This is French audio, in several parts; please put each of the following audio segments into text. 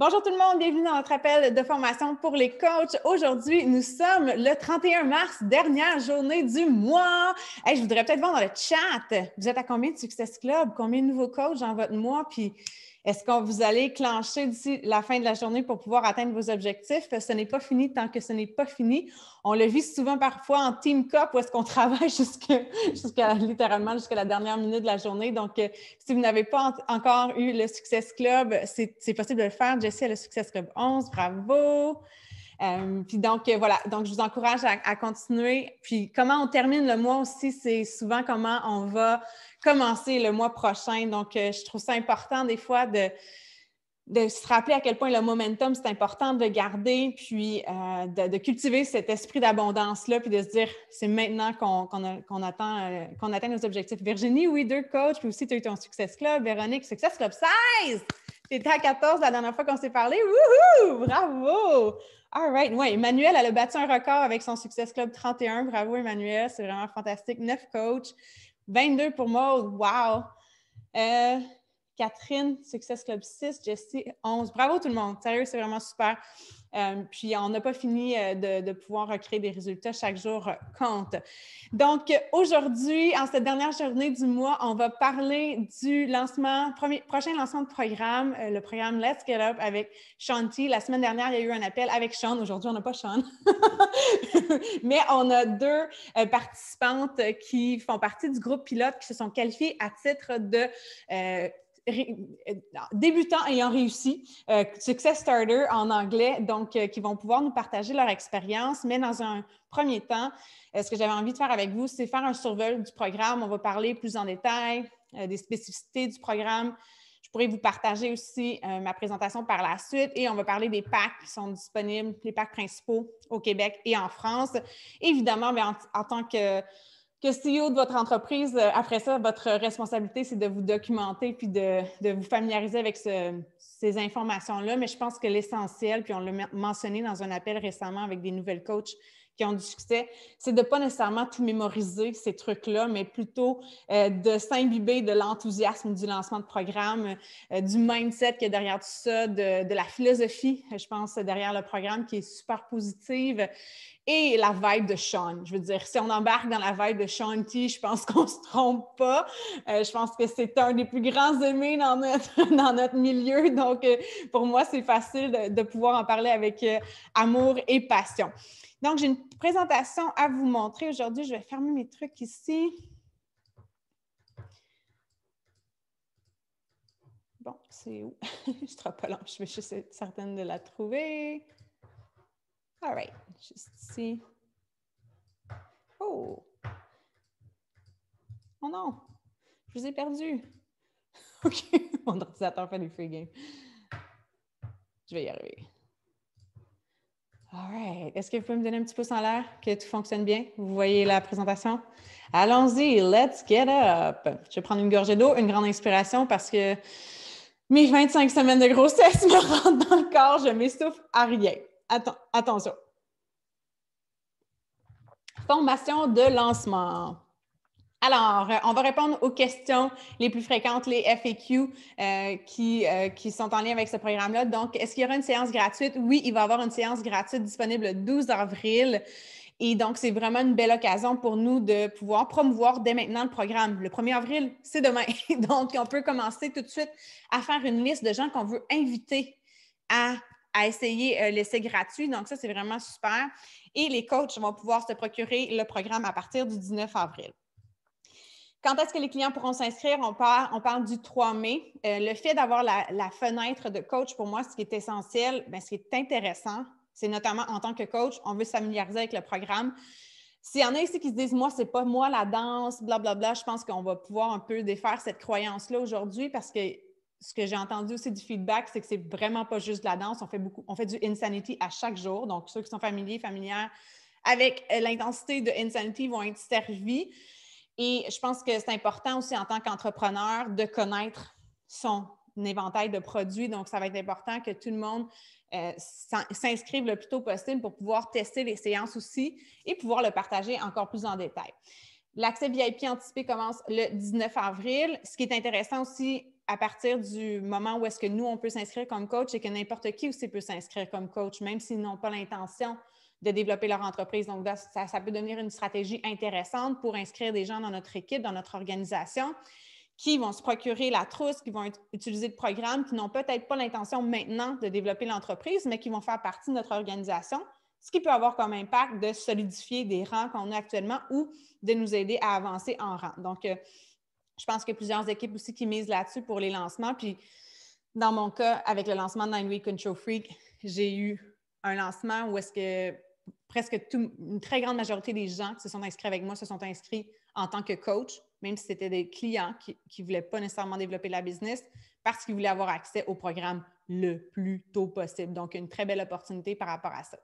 Bonjour tout le monde, bienvenue dans notre appel de formation pour les coachs. Aujourd'hui, nous sommes le 31 mars, dernière journée du mois. je voudrais peut-être voir dans le chat, vous êtes à combien de Success Club? Combien de nouveaux coachs dans votre mois? Est-ce que vous allez clencher d'ici la fin de la journée pour pouvoir atteindre vos objectifs? Ce n'est pas fini tant que ce n'est pas fini. On le vit souvent parfois en team cup où est-ce qu'on travaille jusqu'à littéralement jusqu'à la dernière minute de la journée. Donc, euh, si vous n'avez pas encore eu le Success Club, c'est possible de le faire. Jessie a le Success Club 11. Bravo! Euh, puis donc, euh, voilà, donc je vous encourage à, continuer. Puis comment on termine le mois aussi, c'est souvent comment on va commencer le mois prochain. Donc, euh, je trouve ça important des fois de, de se rappeler à quel point le momentum, c'est important de garder, puis de, cultiver cet esprit d'abondance-là, puis de se dire, c'est maintenant qu'on attend, qu'on atteint nos objectifs. Virginie, oui, deux coachs, puis aussi tu as eu ton Success Club. Véronique, Success Club 16! Tu étais à 14 la dernière fois qu'on s'est parlé. Wouhou! Bravo! All right. Oui, Emmanuel, elle a battu un record avec son Success Club 31. Bravo, Emmanuel. C'est vraiment fantastique. 9 coachs, 22 pour Maud. Wow. Euh, Catherine, Success Club 6. Jessie, 11. Bravo tout le monde. Sérieux, c'est vraiment super. Euh, puis, on n'a pas fini euh, de, pouvoir recréer des résultats. Chaque jour compte. Donc, aujourd'hui, en cette dernière journée du mois, on va parler du lancement, prochain lancement de programme, euh, le programme Let's Get Up avec Shanti. La semaine dernière, il y a eu un appel avec Sean. Aujourd'hui, on n'a pas Sean. Mais on a deux participantes qui font partie du groupe pilote qui se sont qualifiées à titre de euh, débutants ayant réussi, euh, Success Starter en anglais, donc euh, qui vont pouvoir nous partager leur expérience. Mais dans un premier temps, ce que j'avais envie de faire avec vous, c'est faire un survol du programme. On va parler plus en détail des spécificités du programme. Je pourrais vous partager aussi ma présentation par la suite et on va parler des packs qui sont disponibles, les packs principaux au Québec et en France. Évidemment, mais en tant que que CEO de votre entreprise, euh, après ça, votre responsabilité, c'est de vous documenter puis de, vous familiariser avec ces informations-là. Mais je pense que l'essentiel, puis on l'a mentionné dans un appel récemment avec des nouvelles coachs qui ont du succès, c'est de ne pas nécessairement tout mémoriser, ces trucs-là, mais plutôt euh, de s'imbiber de l'enthousiasme du lancement de programme, euh, du mindset qui est derrière tout ça, de, la philosophie, je pense, derrière le programme qui est super positive et la vibe de Sean. Je veux dire, si on embarque dans la vibe de Sean T, je pense qu'on ne se trompe pas. Euh, je pense que c'est un des plus grands aimés dans notre, dans notre milieu. Donc, pour moi, c'est facile de, pouvoir en parler avec amour et passion. Donc, j'ai une présentation à vous montrer aujourd'hui. Je vais fermer mes trucs ici. Bon, c'est où? je ne serai pas long. Je vais juste certaine de la trouver. All right, juste ici. Oh! Oh non! Je vous ai perdu. OK, mon ordinateur fait des free games. Je vais y arriver. All. Est-ce que vous pouvez me donner un petit pouce en l'air que tout fonctionne bien? Vous voyez la présentation? Allons-y, let's get up. Je vais prendre une gorgée d'eau, une grande inspiration parce que mes 25 semaines de grossesse me rentrent dans le corps, je m'essouffle à rien attention. Formation de lancement. Alors, euh, on va répondre aux questions les plus fréquentes, les FAQ euh, qui, euh, qui, sont en lien avec ce programme-là. Donc, est-ce qu'il y aura une séance gratuite? Oui, il va y avoir une séance gratuite disponible le 12 avril. Et donc, c'est vraiment une belle occasion pour nous de pouvoir promouvoir dès maintenant le programme. Le 1er avril, c'est demain. Donc, on peut commencer tout de suite à faire une liste de gens qu'on veut inviter à à essayer l'essai gratuit. Donc, ça, c'est vraiment super. Et les coachs vont pouvoir se procurer le programme à partir du 19 avril. Quand est-ce que les clients pourront s'inscrire? On parle, du 3 mai. Euh, le fait d'avoir la, fenêtre de coach, pour moi, ce qui est essentiel, bien, ce qui est intéressant, c'est notamment en tant que coach, on veut se familiariser avec le programme. S'il y en a ici qui se disent, moi, c'est pas moi la danse, blablabla, bla, bla, je pense qu'on va pouvoir un peu défaire cette croyance-là aujourd'hui parce que ce que j'ai entendu aussi du feedback, c'est que c'est vraiment pas juste de la danse. On fait beaucoup, on fait du insanity à chaque jour. Donc, ceux qui sont familiers, familières avec euh, l'intensité de insanity vont être servis. Et je pense que c'est important aussi en tant qu'entrepreneur de connaître son éventail de produits. Donc, ça va être important que tout le monde euh, s'inscrive le plus tôt possible pour pouvoir tester les séances aussi et pouvoir le partager encore plus en détail. L'accès VIP anticipé commence le 19 avril. Ce qui est intéressant aussi à partir du moment où est-ce que nous, on peut s'inscrire comme coach et que n'importe qui aussi peut s'inscrire comme coach, même s'ils n'ont pas l'intention de développer leur entreprise. Donc, ça, ça, peut devenir une stratégie intéressante pour inscrire des gens dans notre équipe, dans notre organisation, qui vont se procurer la trousse, qui vont utiliser le programme, qui n'ont peut-être pas l'intention maintenant de développer l'entreprise, mais qui vont faire partie de notre organisation, ce qui peut avoir comme impact de solidifier des rangs qu'on a actuellement ou de nous aider à avancer en rang. Donc, euh, je pense qu'il y a plusieurs équipes aussi qui misent là-dessus pour les lancements. Puis, dans mon cas, avec le lancement de Nine Week Control Freak, j'ai eu un lancement où est-ce que presque une très grande majorité des gens qui se sont inscrits avec moi se sont inscrits en tant que coach, même si c'était des clients qui ne voulaient pas nécessairement développer la business, parce qu'ils voulaient avoir accès au programme le plus tôt possible. Donc, une très belle opportunité par rapport à ça.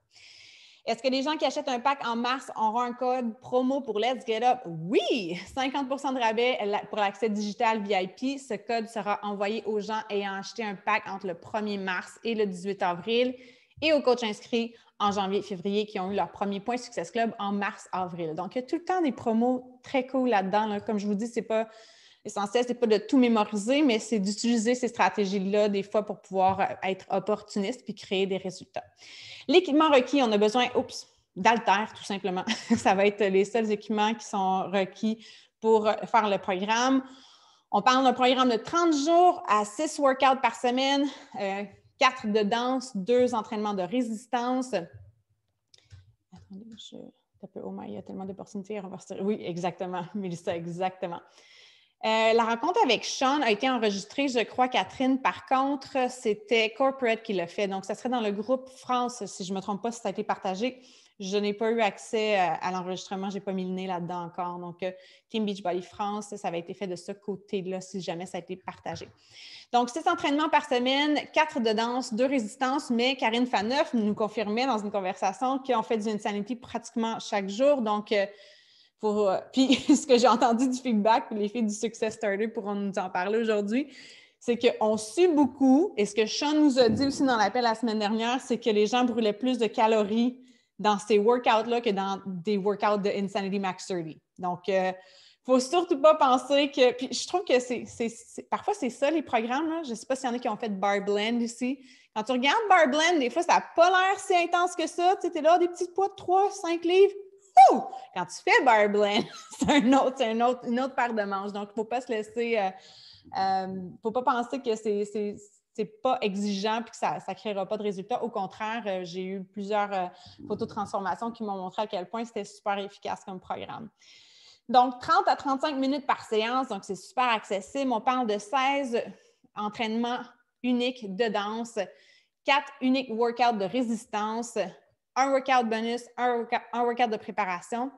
Est-ce que les gens qui achètent un pack en mars auront un code promo pour Let's Get Up? Oui! 50% de rabais pour l'accès digital VIP. Ce code sera envoyé aux gens ayant acheté un pack entre le 1er mars et le 18 avril et aux coachs inscrits en janvier et février qui ont eu leur premier point Success Club en mars-avril. Donc, il y a tout le temps des promos très cool là-dedans. Comme je vous dis, ce n'est pas essentiel, ce n'est pas de tout mémoriser, mais c'est d'utiliser ces stratégies-là des fois pour pouvoir euh, être opportuniste puis créer des résultats. L'équipement requis, on a besoin, oups, tout simplement. Ça va être les seuls équipements qui sont requis pour euh, faire le programme. On parle d'un programme de 30 jours à 6 workouts par semaine. Euh, quatre de danse, deux entraînements de résistance. Attendez, je... Oh my, il y a tellement d'opportunités. Oui, exactement, Mélissa, exactement. Euh, la rencontre avec Sean a été enregistrée, je crois, Catherine. Par contre, c'était Corporate qui l'a fait. Donc, ça serait dans le groupe France, si je ne me trompe pas, si ça a été partagé. Je n'ai pas eu accès euh, à l'enregistrement, je n'ai pas mis le nez là-dedans encore. Donc, euh, Team Beachbody France, ça avait été fait de ce côté-là, si jamais ça a été partagé. Donc, six entraînements par semaine, quatre de danse, deux résistances, mais Karine Faneuf nous confirmait dans une conversation qu'on fait du Insanity pratiquement chaque jour. Donc, euh, pour, puis ce que j'ai entendu du feedback, les filles du Success Starter pourront nous en parler aujourd'hui, c'est qu'on suit beaucoup. Et ce que Sean nous a dit aussi dans l'appel la semaine dernière, c'est que les gens brûlaient plus de calories dans ces workouts-là que dans des workouts de Insanity Max 30. Donc, il euh, ne faut surtout pas penser que. Puis je trouve que c'est. Parfois, c'est ça les programmes. Je ne sais pas s'il y en a qui ont fait Bar Blend ici. Quand tu regardes Bar Blend, des fois, ça n'a pas l'air si intense que ça. Tu es là, des petits poids de 3, 5 livres. Quand tu fais Bar Blend, c'est un autre, un autre, une autre paire de manches. Donc, il ne faut pas se laisser. Euh, euh, faut pas penser que c'est pas exigeant et que ça ne créera pas de résultats. Au contraire, euh, j'ai eu plusieurs euh, photos de transformation qui m'ont montré à quel point c'était super efficace comme programme. Donc, 30 à 35 minutes par séance, donc c'est super accessible. On parle de 16 entraînements uniques de danse, 4 uniques workouts de résistance, un workout bonus, un workout, de préparation.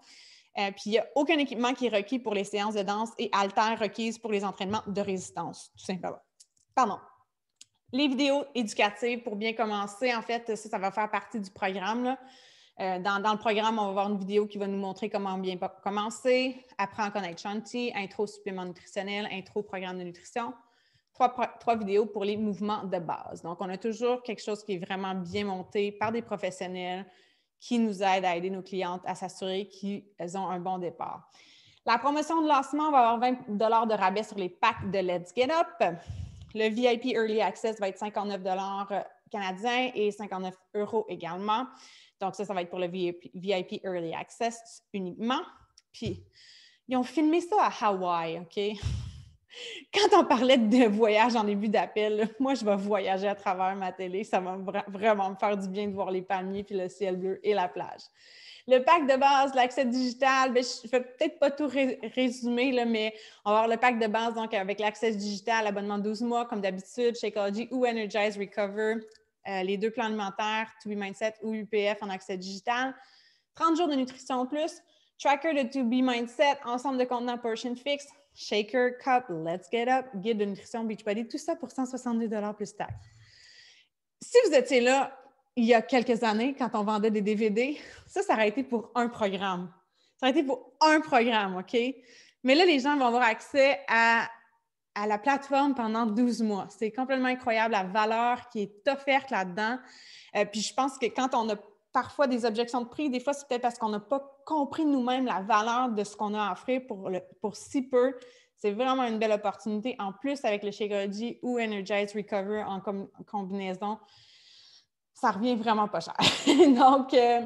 Euh, puis, il n'y a aucun équipement qui est requis pour les séances de danse et alter requises pour les entraînements de résistance, tout simplement. Pardon. Les vidéos éducatives pour bien commencer, en fait, ça, ça va faire partie du programme. Euh, dans, le programme, on va voir une vidéo qui va nous montrer comment bien commencer, apprendre à connaître Shanti, intro supplément nutritionnel, intro programme de nutrition. Trois, trois, vidéos pour les mouvements de base. Donc, on a toujours quelque chose qui est vraiment bien monté par des professionnels qui nous aident à aider nos clientes à s'assurer qu'elles ont un bon départ. La promotion de lancement va avoir 20 de rabais sur les packs de Let's Get Up. Le VIP Early Access va être 59 euh, canadiens et 59 euros également. Donc, ça, ça va être pour le VIP Early Access uniquement. Puis, ils ont filmé ça à Hawaï, OK? Quand on parlait de voyage en début d'appel, moi, je vais voyager à travers ma télé. Ça va vraiment me faire du bien de voir les palmiers, puis le ciel bleu et la plage. Le pack de base, l'accès digital, ben, je ne vais peut-être pas tout résumer, là, mais on va avoir le pack de base donc avec l'accès digital, abonnement 12 mois, comme d'habitude, Shakeology ou Energize Recover, euh, les deux plans alimentaires, To Be Mindset ou UPF en accès digital, 30 jours de nutrition plus, tracker de To Be Mindset, ensemble de contenants Portion Fix, Shaker, Cup, Let's Get Up, guide de nutrition Beachbody, tout ça pour 170 plus taxes. Si vous étiez là il y a quelques années, quand on vendait des DVD, ça, ça aurait été pour un programme. Ça aurait été pour un programme, OK? Mais là, les gens vont avoir accès à, la plateforme pendant 12 mois. C'est complètement incroyable la valeur qui est offerte là-dedans. Euh, puis je pense que quand on a parfois des objections de prix, des fois, c'est peut-être parce qu'on n'a pas compris nous-mêmes la valeur de ce qu'on a à offrir pour, pour si peu c'est vraiment une belle opportunité. En plus, avec le Shakeology ou Energize Recover en, combinaison, ça revient vraiment pas cher. Donc, euh,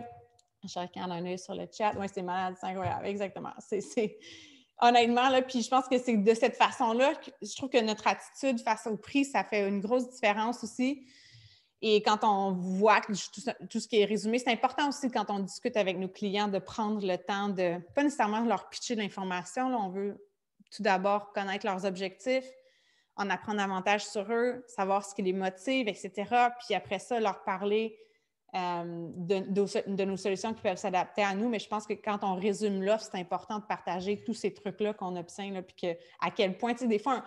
je regarde un œil sur le chat. Oui, c'est malade, c'est incroyable. Exactement. C'est, Honnêtement, là, puis je pense que c'est de cette façon-là que je trouve que notre attitude face au prix, ça fait une grosse différence aussi. Et quand on voit tout, ce qui est résumé, c'est important aussi quand on discute avec nos clients de prendre le temps de, pas nécessairement leur pitcher l'information. On veut tout d'abord connaître leurs objectifs, en apprendre davantage sur eux, savoir ce qui les motive, etc. Puis après ça, leur parler euh, de, nos solutions qui peuvent s'adapter à nous. Mais je pense que quand on résume l'offre, c'est important de partager tous ces trucs-là qu'on obtient, puis que, à quel point, tu sais, des fois,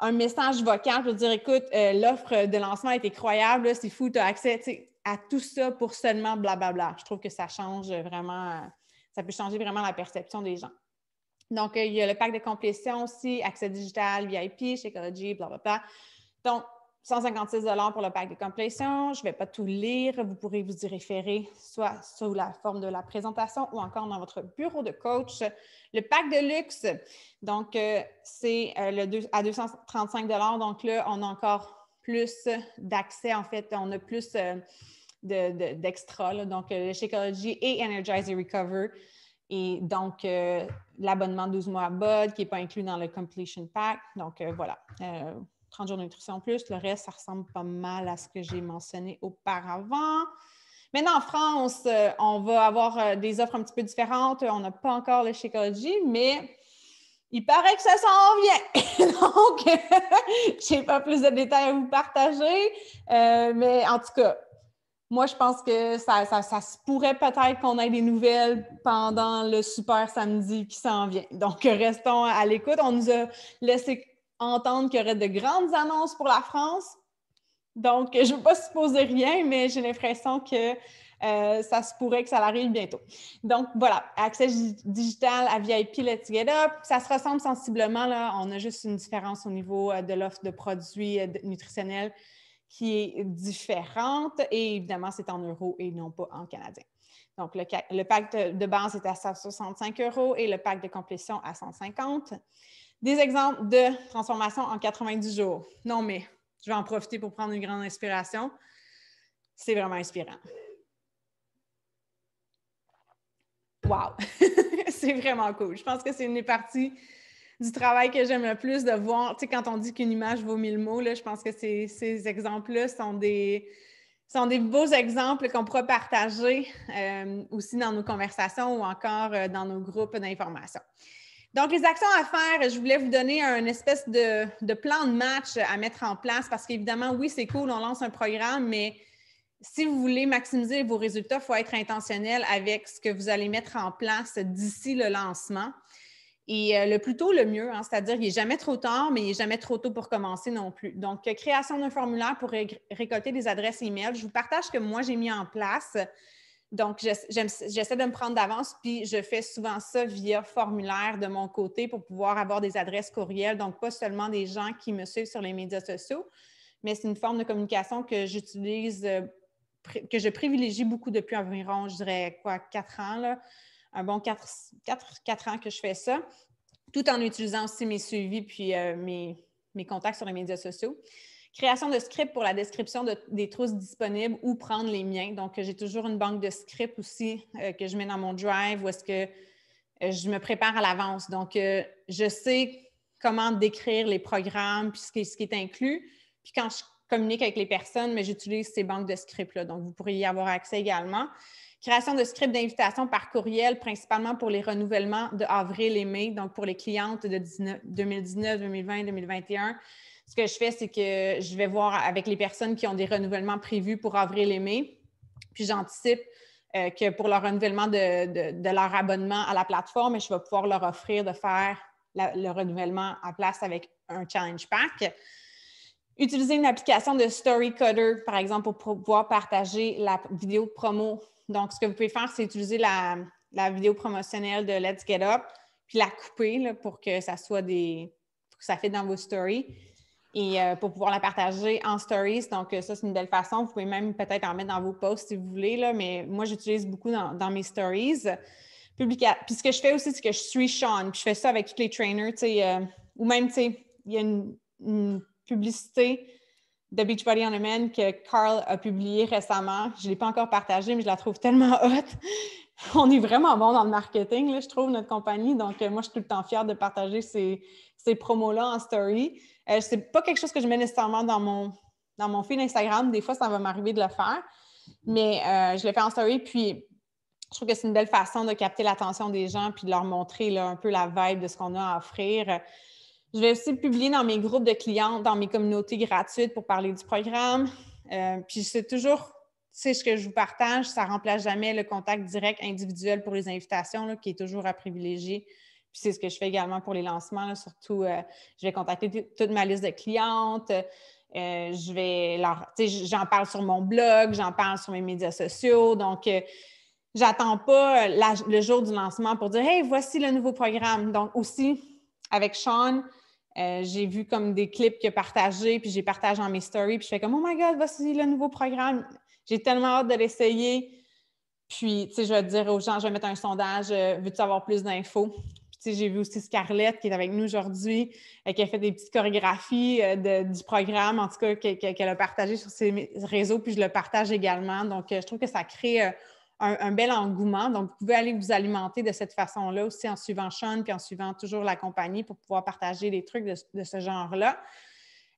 un, message vocal pour dire écoute, euh, l'offre de lancement est incroyable, c'est fou, tu as accès à tout ça pour seulement blablabla. Je trouve que ça change vraiment, ça peut changer vraiment la perception des gens. Donc, euh, il y a le pack de complétion aussi, accès digital, VIP, Shakeology, blablabla. Donc, 156 pour le pack de complétion. Je ne vais pas tout lire. Vous pourrez vous y référer soit sous la forme de la présentation ou encore dans votre bureau de coach. Le pack de luxe, donc euh, c'est euh, à 235 Donc là, on a encore plus d'accès. En fait, on a plus d'extra. donc, le Shakeology et Energize Recover. Et donc, euh, l'abonnement 12 mois à BOD qui n'est pas inclus dans le Completion Pack. Donc, euh, voilà, 30 euh, jours de nutrition plus. Le reste, ça ressemble pas mal à ce que j'ai mentionné auparavant. Maintenant, en France, on va avoir des offres un petit peu différentes. On n'a pas encore le Shakeology, mais il paraît que ça s'en vient. Donc, je n'ai pas plus de détails à vous partager. mais en tout cas, moi, je pense que ça, se pourrait peut-être qu'on ait des nouvelles pendant le super samedi qui s'en vient. Donc, restons à l'écoute. On nous a laissé entendre qu'il y aurait de grandes annonces pour la France. Donc, je ne veux pas supposer rien, mais j'ai l'impression que euh, ça se pourrait que ça arrive bientôt. Donc, voilà, accès digital à VIP Let's Get Up. Ça se ressemble sensiblement. Là. On a juste une différence au niveau euh, de l'offre de produits euh, nutritionnels qui est différente et évidemment, c'est en euros et non pas en canadien. Donc, le, le pack de, base est à 165 euros et le pack de complétion à 150. Des exemples de transformation en 90 jours. Non, mais je vais en profiter pour prendre une grande inspiration. C'est vraiment inspirant. Wow! c'est vraiment cool. Je pense que c'est une des parties du travail que j'aime le plus de voir. Tu sais, quand on dit qu'une image vaut mille mots, là, je pense que ces, exemples-là sont des, sont des beaux exemples qu'on pourra partager euh, aussi dans nos conversations ou encore euh, dans nos groupes d'information. Donc, les actions à faire, je voulais vous donner un espèce de, de plan de match à mettre en place parce qu'évidemment, oui, c'est cool, on lance un programme, mais si vous voulez maximiser vos résultats, il faut être intentionnel avec ce que vous allez mettre en place d'ici le lancement. Et euh, le plus tôt, le mieux, hein, c'est-à-dire qu'il n'est jamais trop tard, mais il n'est jamais trop tôt pour commencer non plus. Donc, création d'un formulaire pour récolter des adresses email. Je vous partage ce que moi, j'ai mis en place. Donc, j'essaie de me prendre d'avance, puis je fais souvent ça via formulaire de mon côté pour pouvoir avoir des adresses courriels. Donc, pas seulement des gens qui me suivent sur les médias sociaux, mais c'est une forme de communication que j'utilise, euh, que je privilégie beaucoup depuis environ, je dirais, quoi, quatre ans. Là un bon 4, ans que je fais ça, tout en utilisant aussi mes suivis puis euh, mes, contacts sur les médias sociaux. Création de scripts pour la description des trousses disponibles ou prendre les miens. Donc, j'ai toujours une banque de scripts aussi euh, que je mets dans mon drive où est-ce que euh, je me prépare à l'avance. Donc, je sais comment décrire les programmes puis ce qui, ce qui, est inclus. Puis quand je communique avec les personnes, mais j'utilise ces banques de scripts-là. Donc, vous pourriez y avoir accès également. Création de scripts d'invitation par courriel, principalement pour les renouvellements de avril et mai, donc pour les clientes de 2019, 2020, 2021. Ce que je fais, c'est que je vais voir avec les personnes qui ont des renouvellements prévus pour avril et mai, puis j'anticipe euh, que pour leur renouvellement de, leur abonnement à la plateforme, je vais pouvoir leur offrir de faire le renouvellement à place avec un challenge pack. Utiliser une application de Story Cutter, par exemple, pour pouvoir partager la vidéo promo donc, ce que vous pouvez faire, c'est utiliser la, vidéo promotionnelle de Let's Get Up, puis la couper pour que ça soit des. Pour que ça fait dans vos stories et euh, pour pouvoir la partager en stories. Donc, euh, ça, c'est une belle façon. Vous pouvez même peut-être en mettre dans vos posts si vous voulez, là, mais moi, j'utilise beaucoup dans, mes stories. Puis ce que je fais aussi, c'est que je suis Sean, puis je fais ça avec tous les trainers. Tu sais, euh, ou même, tu sais, il y a une, publicité de Beachbody on a Man que Carl a publié récemment. Je ne l'ai pas encore partagée, mais je la trouve tellement hot. On est vraiment bon dans le marketing, je trouve, notre compagnie. Donc, euh, moi, je suis tout le temps fière de partager ces, ces promos-là en story. Euh, Ce n'est pas quelque chose que je mets nécessairement dans mon, dans mon feed Instagram. Des fois, ça va m'arriver de le faire, mais euh, je le fais en story. Puis, je trouve que c'est une belle façon de capter l'attention des gens puis de leur montrer un peu la vibe de ce qu'on a à offrir. Je vais aussi publier dans mes groupes de clients, dans mes communautés gratuites pour parler du programme. Euh, puis c'est toujours, c'est ce que je vous partage, ça ne remplace jamais le contact direct individuel pour les invitations, qui est toujours à privilégier. Puis c'est ce que je fais également pour les lancements. surtout, euh, je vais contacter toute ma liste de clientes. Euh, je vais leur, j'en parle sur mon blog, j'en parle sur mes médias sociaux. Donc, j'attends pas le jour du lancement pour dire Hey, voici le nouveau programme. Donc, aussi, avec Sean, euh, j'ai vu comme des clips a partagés, puis j'ai partagé dans mes stories, puis je fais comme Oh my God, voici le nouveau programme. J'ai tellement hâte de l'essayer. Puis, tu sais, je vais dire aux gens, je vais mettre un sondage, euh, veux-tu avoir plus d'infos? Puis, tu sais, j'ai vu aussi Scarlett qui est avec nous aujourd'hui, euh, qui a fait des petites chorégraphies du programme, en tout cas, qu'elle a partagé sur ses réseaux, puis je le partage également. Donc, je trouve que ça crée un, bel engouement. Donc, vous pouvez aller vous alimenter de cette façon-là aussi en suivant Sean puis en suivant toujours la compagnie pour pouvoir partager des trucs de, ce genre-là.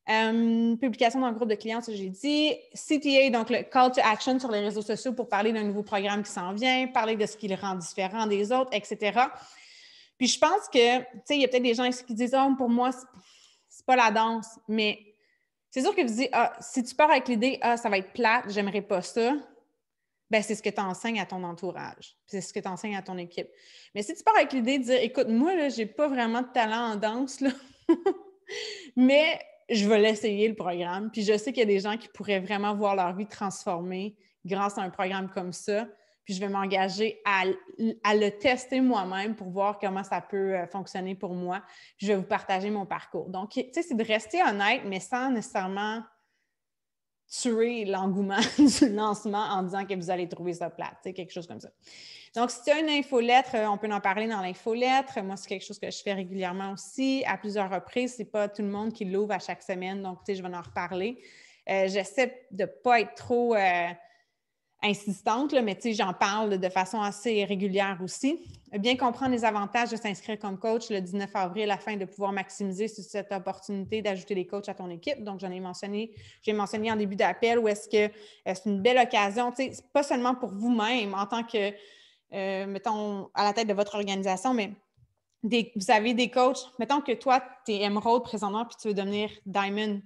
Euh, publication dans le groupe de clients, ça j'ai dit. CTA, donc le call to action sur les réseaux sociaux pour parler d'un nouveau programme qui s'en vient, parler de ce qui le rend différent des autres, etc. Puis je pense que, tu sais, il y a peut-être des gens qui disent, oh, pour moi, c'est pas la danse, mais c'est sûr que vous dites, ah, si tu pars avec l'idée, ah, ça va être plate, j'aimerais pas ça, ben, c'est ce que tu enseignes à ton entourage, c'est ce que tu enseignes à ton équipe. Mais si tu pars avec l'idée de dire, écoute, moi, je n'ai pas vraiment de talent en danse, là, mais je vais l'essayer, le programme. Puis je sais qu'il y a des gens qui pourraient vraiment voir leur vie transformée grâce à un programme comme ça. Puis je vais m'engager à, à, le tester moi-même pour voir comment ça peut euh, fonctionner pour moi. je vais vous partager mon parcours. Donc, tu sais, c'est de rester honnête, mais sans nécessairement tuer l'engouement du lancement en disant que vous allez trouver ça plate, quelque chose comme ça. Donc, si tu as une infolettre, euh, on peut en parler dans l'infolettre. Moi, c'est quelque chose que je fais régulièrement aussi, à plusieurs reprises. Ce n'est pas tout le monde qui l'ouvre à chaque semaine, donc, je vais en reparler. Euh, j'essaie de ne pas être trop euh, insistante, là, mais j'en parle de façon assez régulière aussi. Bien comprendre les avantages de s'inscrire comme coach le 19 avril afin de pouvoir maximiser cette opportunité d'ajouter des coachs à ton équipe. Donc, j'en ai mentionné, j'ai mentionné en début d'appel où est-ce que euh, c'est une belle occasion, pas seulement pour vous-même en tant que, euh, mettons, à la tête de votre organisation, mais vous avez des coachs, mettons que toi, tu es Emerald présentement puis tu veux devenir Diamond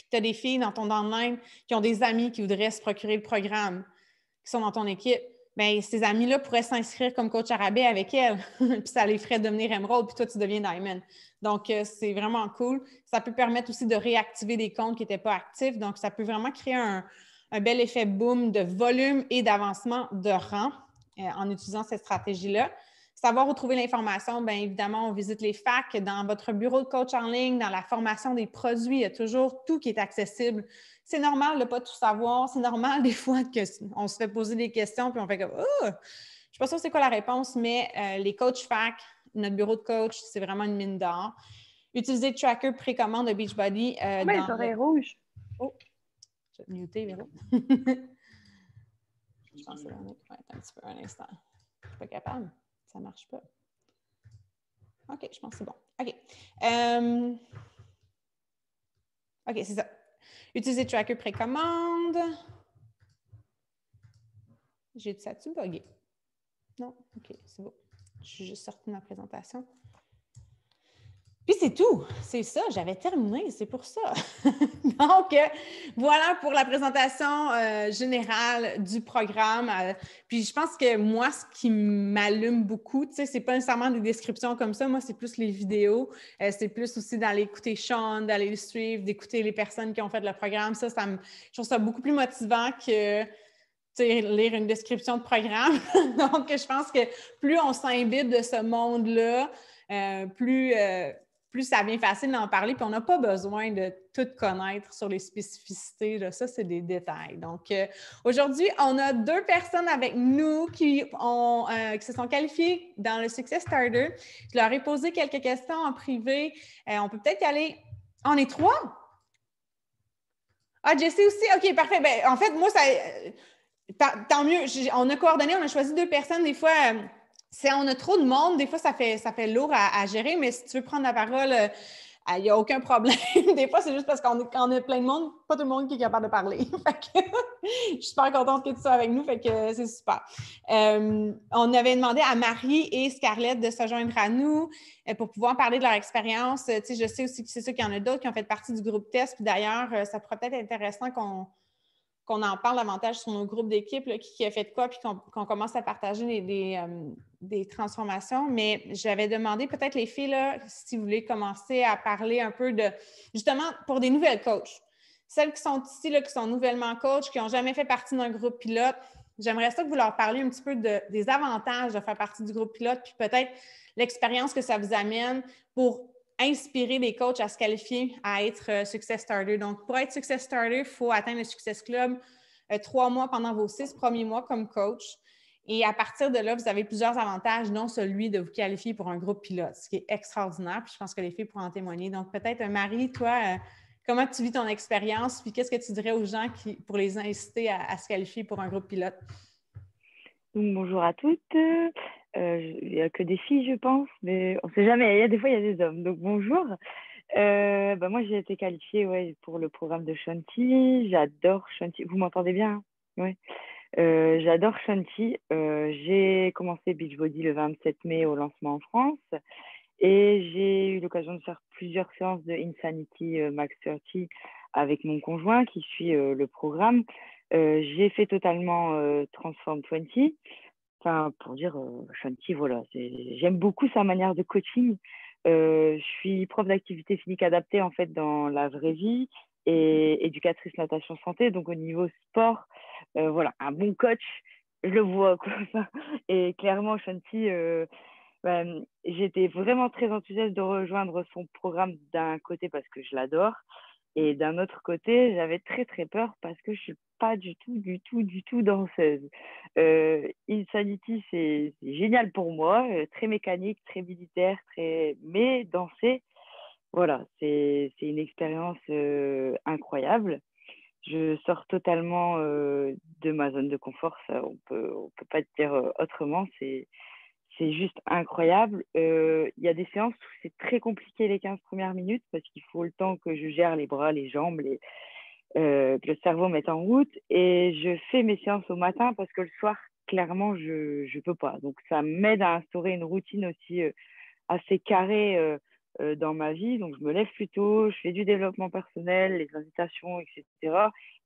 puis tu as des filles dans ton domaine qui ont des amis qui voudraient se procurer le programme, qui sont dans ton équipe, bien, ces amis-là pourraient s'inscrire comme coach arabais avec elles, puis ça les ferait devenir Emerald, puis toi, tu deviens Diamond. Donc, euh, c'est vraiment cool. Ça peut permettre aussi de réactiver des comptes qui n'étaient pas actifs. Donc, ça peut vraiment créer un, bel effet boom de volume et d'avancement de rang euh, en utilisant cette stratégie-là. Savoir où trouver l'information, bien évidemment, on visite les facs dans votre bureau de coach en ligne, dans la formation des produits, il y a toujours tout qui est accessible. C'est normal de ne pas tout savoir. C'est normal des fois qu'on se fait poser des questions puis on fait comme oh! Je ne sais pas sûre c'est quoi la réponse, mais euh, les coachs fac, notre bureau de coach, c'est vraiment une mine d'or. Utiliser le tracker précommande de Beachbody. Euh, oui, dans rouge. Oh, je vais muter, Véro. je pense que c'est un petit peu un instant. Je ne suis pas capable. Ça ne marche pas. OK, je pense que c'est bon. OK. Euh, OK, c'est ça. Utiliser Tracker précommande. J'ai dit ça, tu bugué? Non? OK, c'est bon. Je suis juste sortie de ma présentation. Puis c'est tout, c'est ça, j'avais terminé, c'est pour ça. Donc, voilà pour la présentation euh, générale du programme. Euh, puis je pense que moi, ce qui m'allume beaucoup, tu sais, c'est pas nécessairement des descriptions comme ça, moi, c'est plus les vidéos, euh, c'est plus aussi d'aller écouter Sean, d'aller le suivre, d'écouter les personnes qui ont fait le programme. Ça, ça me, je trouve ça beaucoup plus motivant que lire une description de programme. Donc, je pense que plus on s'imbibe de ce monde-là, plus plus ça devient facile d'en parler, puis on n'a pas besoin de tout connaître sur les spécificités. Ça, c'est des détails. Donc, euh, aujourd'hui, on a deux personnes avec nous qui, euh, se sont qualifiées dans le Success Starter. Je leur ai posé quelques questions en privé. Euh, on peut peut-être y aller. On est trois? Ah, Jessie aussi? OK, parfait. Ben, en fait, moi, ça. Tant mieux. On a coordonné, on a choisi deux personnes. Des fois, on a trop de monde, des fois, ça fait, ça fait lourd à, gérer, mais si tu veux prendre la parole, euh, il n'y a aucun problème. des fois, c'est juste parce qu'on est, plein de monde, pas tout le monde qui est capable de parler. je suis super contente que tu sois avec nous, fait que c'est super. Euh, on avait demandé à Marie et Scarlett de se joindre à nous euh, pour pouvoir parler de leur expérience. Je sais aussi que c'est sûr qu'il y en a d'autres qui ont fait partie du groupe test. Puis d'ailleurs, ça pourrait peut-être être intéressant qu'on qu'on en parle davantage sur nos groupes d'équipe, qui, a fait quoi, puis qu'on commence à partager euh, des, transformations. Mais j'avais demandé peut-être les filles, si vous voulez commencer à parler un peu de, justement, pour des nouvelles coachs. Celles qui sont ici, qui sont nouvellement coachs, qui n'ont jamais fait partie d'un groupe pilote, j'aimerais ça que vous leur parliez un petit peu des avantages de faire partie du groupe pilote, puis peut-être l'expérience que ça vous amène pour inspirer les coachs à se qualifier à être euh, Success Starter. Donc, pour être Success Starter, il faut atteindre le Success Club euh, trois mois pendant vos six premiers mois comme coach. Et à partir de là, vous avez plusieurs avantages, dont celui de vous qualifier pour un groupe pilote, ce qui est extraordinaire. Puis je pense que les filles pourront en témoigner. Donc, peut-être, Marie, toi, euh, comment tu vis ton expérience? Puis qu'est-ce que tu dirais aux gens pour les inciter à, se qualifier pour un groupe pilote? bonjour à toutes. Euh, il n'y a que des filles, je pense, mais on ne sait jamais. Il y a des fois, il y a des hommes. Donc, bonjour. Euh, bah, moi, j'ai été qualifiée ouais, pour le programme de Shanti. J'adore Shanti. Vous m'entendez bien hein? Ouais. Euh, j'adore Shanti. j'ai commencé Beachbody le 27 mai au lancement en France. Et j'ai eu l'occasion de faire plusieurs séances de Insanity Max 30 avec mon conjoint qui suit le programme. j'ai fait totalement Transform 20 Enfin, pour dire, euh, Shanti, voilà, j'aime beaucoup sa manière de coaching. Euh, je suis prof d'activité physique adaptée en fait dans la vraie vie et éducatrice natation santé. Donc au niveau sport, euh, voilà, un bon coach, je le vois. Et clairement, Shanti, ben, j'étais vraiment très enthousiaste de rejoindre son programme d'un côté parce que je l'adore et d'un autre côté, j'avais très très peur parce que je suis pas du tout, du tout, du tout danseuse. Euh, Insanity, c'est génial pour moi, euh, très mécanique, très militaire, très... mais danser, voilà, c'est une expérience euh, incroyable. Je sors totalement de ma zone de confort, ça, on peut, on peut pas dire autrement. C'est c'est juste incroyable. Euh, il y a des séances où c'est très compliqué les 15 premières minutes parce qu'il faut le temps que je gère les bras, les jambes, euh, que le cerveau mette en route. Et je fais mes séances au matin parce que le soir, clairement, je ne peux pas. Donc, ça m'aide à instaurer une routine aussi euh, assez carrée dans ma vie. Donc, je me lève plus tôt, je fais du développement personnel, les invitations, etc.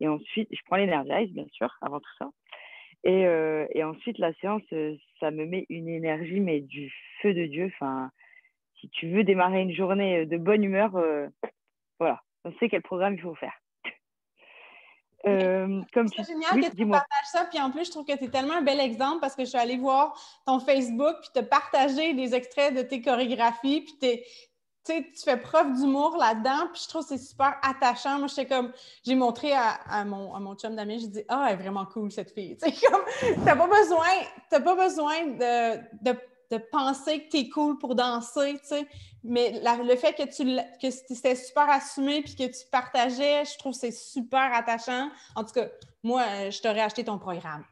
Et ensuite, je prends l'énergie, bien sûr, avant tout ça. Et, euh, et, ensuite, la séance, euh, ça me met une énergie, mais du feu de Dieu. Enfin, si tu veux démarrer une journée euh, de bonne humeur, voilà, on sait quel programme il faut faire. Euh, c'est génial que tu partages ça. Puis en plus, je trouve que tu es tellement un bel exemple parce que je suis allée voir ton Facebook puis te partager des extraits de tes chorégraphies. Puis tu fais preuve d'humour là-dedans, puis je trouve que c'est super attachant. Moi, j'étais comme, j'ai montré à, mon, à mon chum d'amis, j'ai dit, ah, elle est vraiment cool, cette fille. Tu comme, t'as pas besoin, pas besoin de, de, de, penser que tu es cool pour danser, tu sais, mais le fait que tu que super assumé puis que tu partageais, je trouve que c'est super attachant. En tout cas, moi, je t'aurais acheté ton programme.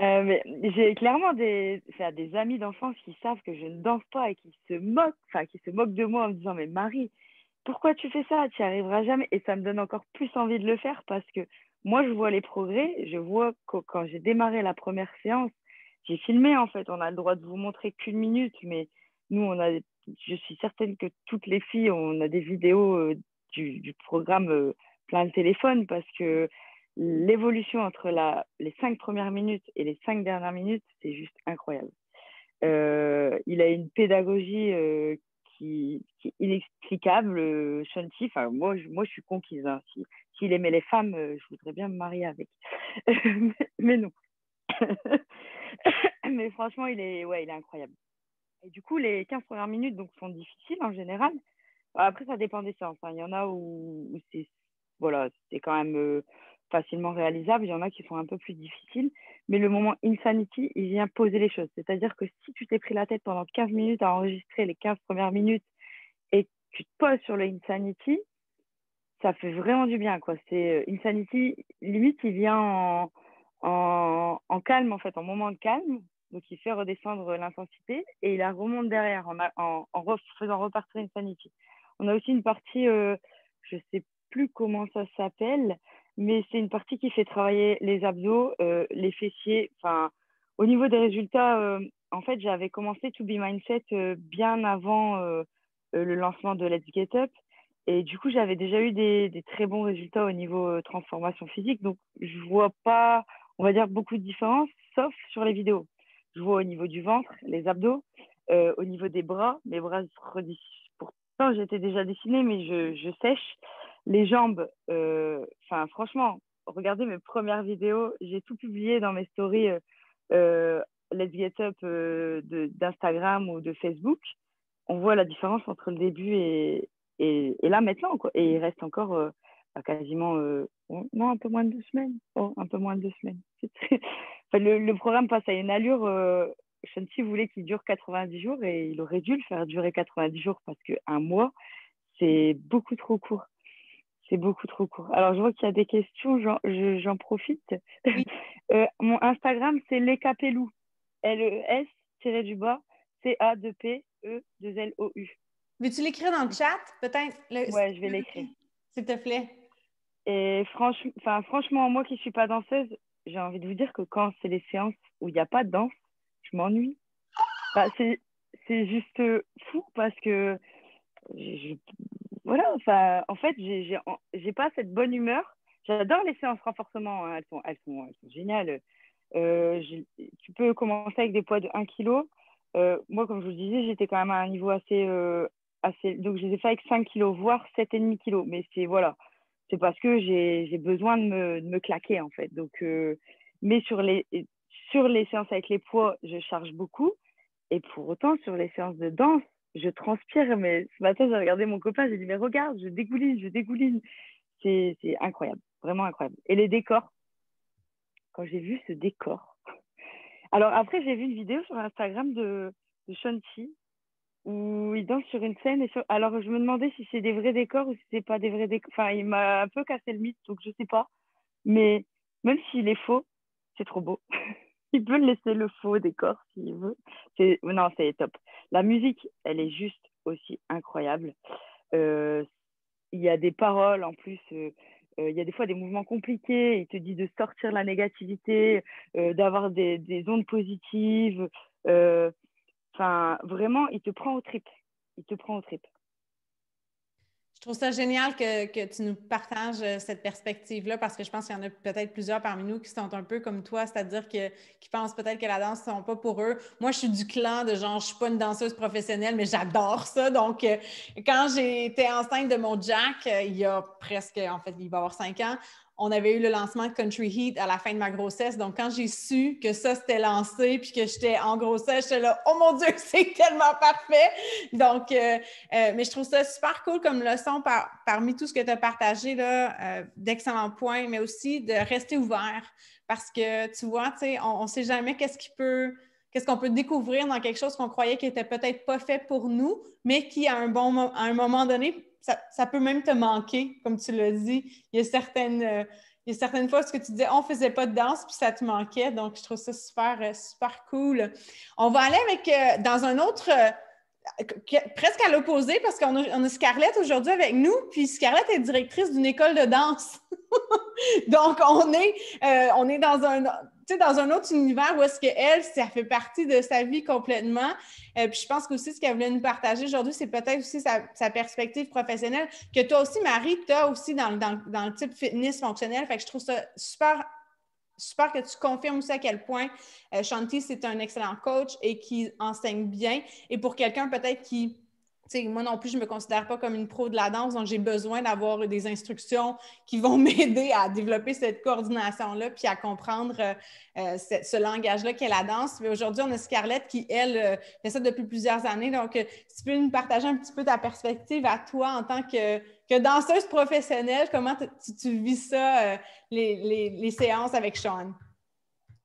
Euh, j'ai clairement des, des amis d'enfance qui savent que je ne danse pas et qui se moquent, enfin, qui se moquent de moi en me disant, mais Marie, pourquoi tu fais ça? Tu n'y arriveras jamais. Et ça me donne encore plus envie de le faire parce que moi, je vois les progrès. Je vois que quand j'ai démarré la première séance, j'ai filmé en fait. On a le droit de vous montrer qu'une minute, mais nous, on a, je suis certaine que toutes les filles, on a des vidéos euh, du, du, programme euh, plein de téléphone parce que l'évolution entre la, les cinq premières minutes et les cinq dernières minutes, c'est juste incroyable. Euh, il a une pédagogie euh, qui, est inexplicable, euh. Enfin, moi, je, moi, je suis conquise. Hein. S'il aimait les femmes, je voudrais bien me marier avec. mais, non. mais franchement, il est, ouais, il est incroyable. Et du coup, les 15 premières minutes donc, sont difficiles en général. Après, ça dépend des séances. Hein. Il y en a où, c'est voilà, quand même euh, facilement réalisable. Il y en a qui sont un peu plus difficiles. Mais le moment Insanity, il vient poser les choses. C'est-à-dire que si tu t'es pris la tête pendant 15 minutes à enregistrer les 15 premières minutes et tu te poses sur le Insanity, ça fait vraiment du bien. Quoi. C'est, euh, Insanity, limite, il vient en, calme, en fait, en moment de calme. Donc, il fait redescendre l'intensité et il la remonte derrière en, faisant repartir Insanity. On a aussi une partie, euh, je sais plus comment ça s'appelle, mais c'est une partie qui fait travailler les abdos, euh, les fessiers. Enfin, au niveau des résultats, euh, en fait, j'avais commencé To Be Mindset euh, bien avant le lancement de Let's Get Up. Et du coup, j'avais déjà eu des, très bons résultats au niveau transformation physique. Donc, je vois pas, on va dire, beaucoup de différence, sauf sur les vidéos. Je vois au niveau du ventre, les abdos, au niveau des bras, mes bras se Pourtant, j'étais déjà dessinée, mais je, je sèche les jambes, euh, franchement, regardez mes premières vidéos. J'ai tout publié dans mes stories euh, euh, Let's Get Up d'Instagram ou de Facebook. On voit la différence entre le début et, là maintenant. Quoi. Et il reste encore bah, quasiment, non, un peu moins de deux semaines. Oh, un peu le, programme passe à une allure. Shanti voulait qu'il dure 90 jours et il aurait dû le faire durer 90 jours parce qu'un mois, c'est beaucoup trop court. C'est beaucoup trop court. Alors, je vois qu'il y a des questions, j'en profite. Euh, mon Instagram, c'est lescapelou. L-E-S, du bas, C-A-2-P-E-2-L-O-U. Veux-tu l'écrire dans le chat, peut-être? Le... Ouais, je vais l'écrire. S'il te plaît. Et franchement, franchement, moi qui ne suis pas danseuse, j'ai envie de vous dire que quand c'est les séances où il n'y a pas de danse, je m'ennuie. c'est juste fou parce que je, voilà, enfin, en fait, j'ai pas cette bonne humeur. J'adore les séances renforcement, hein. elles, sont, elles, sont, elles, sont, géniales. Euh, tu peux commencer avec des poids de 1 kg. Euh, moi, comme je vous disais, j'étais quand même à un niveau assez, euh, assez. Donc, je les ai fait avec 5 kg, voire 7,5 kg. Mais c'est voilà, c'est parce que j'ai besoin de me, de me, claquer, en fait. Donc, mais sur les, sur les séances avec les poids, je charge beaucoup. Et pour autant, sur les séances de danse, je transpire, mais ce matin, j'ai regardé mon copain, j'ai dit, mais regarde, je dégouline, je dégouline. C'est incroyable, vraiment incroyable. Et les décors, quand j'ai vu ce décor. Alors après, j'ai vu une vidéo sur Instagram de, de Shanti où il danse sur une scène. Et Alors je me demandais si c'est des vrais décors ou si c'est pas des vrais décors. Enfin, il m'a un peu cassé le mythe, donc je sais pas. Mais même s'il est faux, c'est trop beau. il peut laisser le faux décor s'il veut. Non, c'est top. La musique, elle est juste aussi incroyable. Euh, il y a des paroles en plus. Euh, euh, il y a des fois des mouvements compliqués. Il te dit de sortir la négativité, d'avoir des, des, ondes positives. Enfin, vraiment, il te prend au trip. Il te prend au trip. Je trouve ça génial que, que, tu nous partages euh, cette perspective-là parce que je pense qu'il y en a peut-être plusieurs parmi nous qui sont un peu comme toi, c'est-à-dire que, qui pensent peut-être que la danse ne sont pas pour eux. Moi, je suis du clan de genre, je suis pas une danseuse professionnelle, mais j'adore ça. Donc, euh, quand été enceinte de mon Jack, euh, il y a presque, en fait, il va avoir cinq ans, on avait eu le lancement de Country Heat à la fin de ma grossesse. Donc, quand j'ai su que ça s'était lancé puis que j'étais en grossesse, j'étais là, oh mon Dieu, c'est tellement parfait. Donc, euh, euh, mais je trouve ça super cool comme leçon parmi tout ce que tu as partagé, là, euh, d'excellents points, mais aussi de rester ouvert parce que tu vois, tu sais, on ne sait jamais qu'est-ce qui peut qu'est-ce qu'on peut découvrir dans quelque chose qu'on croyait qui était peut-être pas fait pour nous, mais qui, à un, bon, à un moment donné, ça, peut même te manquer, comme tu l'as dit. Il y a certaines, euh, il y a certaines fois ce que tu disais, on ne faisait pas de danse, puis ça te manquait. Donc, je trouve ça super, euh, super cool. On va aller avec, euh, dans un autre, presque à l'opposé, parce qu'on a, a Scarlett aujourd'hui avec nous, puis Scarlett est directrice d'une école de danse. Donc, on est, on est dans un dans un autre univers où est-ce qu'elle, ça fait partie de sa vie complètement. Euh, puis je pense qu'aussi, ce qu'elle voulait nous partager aujourd'hui, c'est peut-être aussi sa, perspective professionnelle, que toi aussi, Marie, tu as aussi dans, le type fitness fonctionnel. Fait que je trouve ça super super que tu confirmes aussi à quel point euh, Shanti, c'est un excellent coach et qui enseigne bien. Et pour quelqu'un peut-être qui moi non plus, je ne me considère pas comme une pro de la danse, donc j'ai besoin d'avoir des instructions qui vont m'aider à développer cette coordination-là, puis à comprendre euh, euh, ce, langage-là qu'est la danse. aujourd'hui, on a Scarlett qui, elle, euh, fait ça depuis plusieurs années. Donc, si tu peux nous partager un petit peu ta perspective à toi en tant que, danseuse professionnelle, comment tu, vis ça, les séances avec Sean?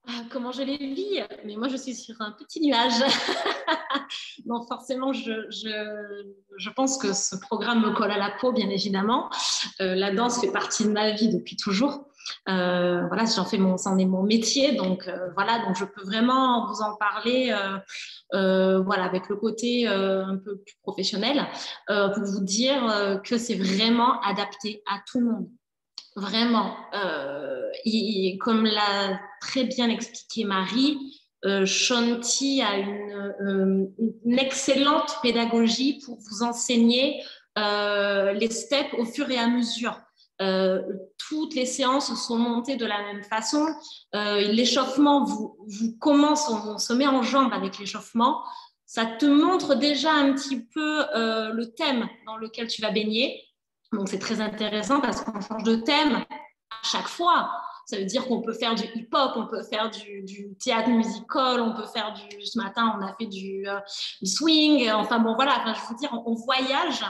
Ah, comment je les vis? Mais moi, je suis sur un petit nuage. Donc, forcément, je, pense que ce programme me colle à la peau, bien évidemment. Euh, la danse fait partie de ma vie depuis toujours. Euh, voilà, j'en fais mon, c'en est mon métier, donc euh, voilà, donc je peux vraiment vous en parler, voilà, avec le côté un peu plus professionnel, pour vous dire que c'est vraiment adapté à tout le monde. Vraiment, euh, comme l'a très bien expliqué Marie, euh, Shanti a une, euh, excellente pédagogie pour vous enseigner les steps au fur et à mesure. toutes les séances sont montées de la même façon. l'échauffement, vous commence, on, se met en jambe avec l'échauffement. Ça te montre déjà un petit peu le thème dans lequel tu vas baigner. Donc c'est très intéressant parce qu'on change de thème à chaque fois. Ça veut dire qu'on peut faire du hip-hop, on peut faire du, théâtre musical, on peut faire du. Ce matin, on a fait du, euh, swing. Enfin bon, voilà. Je veux dire, on, voyage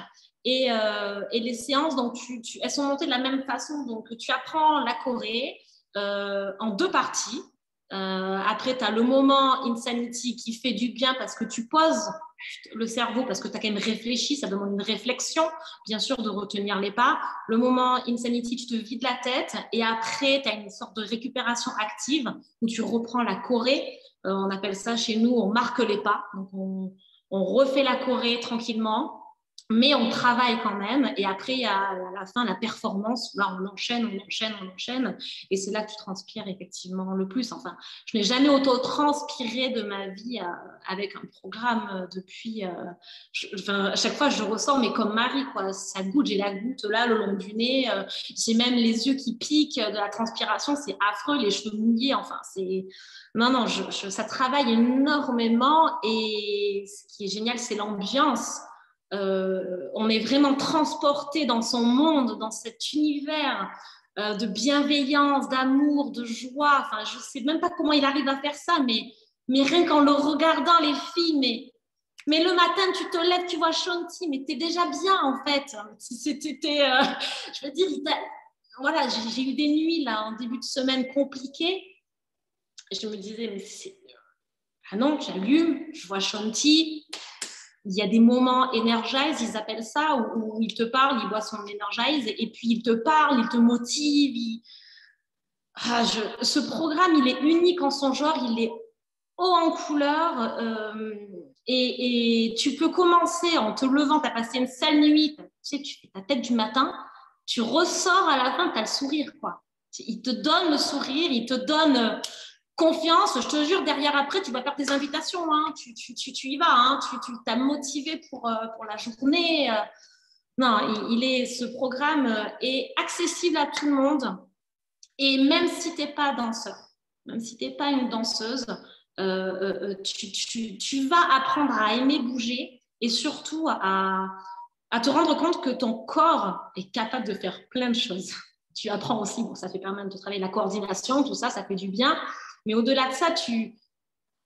et, euh, et, les séances, donc elles sont montées de la même façon. Donc tu apprends la Corée euh, en deux parties. après, tu as le moment Insanity qui fait du bien parce que tu poses le cerveau, parce que tu as quand même réfléchi, ça demande une réflexion, bien sûr, de retenir les pas. Le moment Insanity, tu te vides la tête et après, tu as une sorte de récupération active où tu reprends la Corée. Euh, on appelle ça chez nous, on marque les pas. Donc, on, on refait la Corée tranquillement mais on travaille quand même. Et après, à la fin la performance. Là, on enchaîne, on enchaîne, on enchaîne. Et c'est là que tu transpires effectivement le plus. Enfin, je n'ai jamais autant transpiré de ma vie euh, avec un programme euh, depuis. Euh, enfin, à chaque fois, je ressens, mais comme Marie, quoi. Ça goutte, j'ai la goutte là, le long du nez. j'ai même les yeux qui piquent de la transpiration. C'est affreux, les cheveux mouillés. Enfin, c'est. Non, non, ça travaille énormément. Et ce qui est génial, c'est l'ambiance. Euh, on est vraiment transporté dans son monde, dans cet univers euh, de bienveillance, d'amour, de joie. Enfin, je ne sais même pas comment il arrive à faire ça, mais, mais rien qu'en le regardant, les filles, mais, mais le matin, tu te lèves, tu vois Shanti, mais tu es déjà bien en fait. C'était, euh, je veux dire, voilà, j'ai eu des nuits là en début de semaine compliquées. Je me disais, mais. Ah non, j'allume, je vois Shanti, il y a des moments energize, ils appellent ça, où, il te parle, il boit son energize, et puis il te parle, il te motive. Ah, Ce programme, il est unique en son genre, il est haut en couleur, euh, et, tu peux commencer en te levant, tu as passé une sale nuit, tu fais ta tête du matin, tu ressors à la fin, tu as le sourire, quoi. Il te donne le sourire, il te donne confiance, je te jure, derrière après, tu vas faire tes invitations, hein. tu, y vas, hein. tu t'as motivé pour, euh, la journée. Euh. Non, il, est, ce programme euh, est accessible à tout le monde. Et même si tu n'es pas danseur, même si tu n'es pas une danseuse, tu, vas apprendre à aimer bouger et surtout à, à te rendre compte que ton corps est capable de faire plein de choses. Tu apprends aussi, bon, ça fait permettre de travailler la coordination, tout ça, ça fait du bien. Mais au-delà de ça, tu,